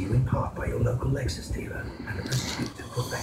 you in part by your local Lexus dealer and a pursuit of perfection.